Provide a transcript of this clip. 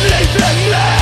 Leave it there.